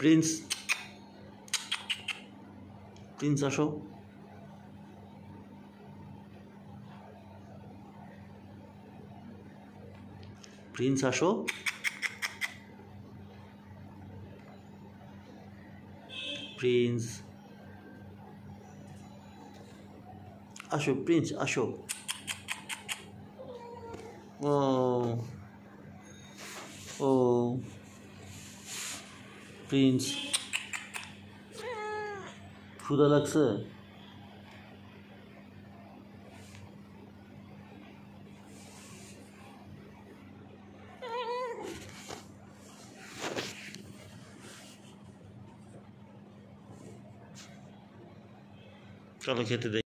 Prince Prince আসো Prince আসো Prince আসো প্রিন্স আসো ও প্রিন্স ক্ষুধা লাগছে চলো খেতে দে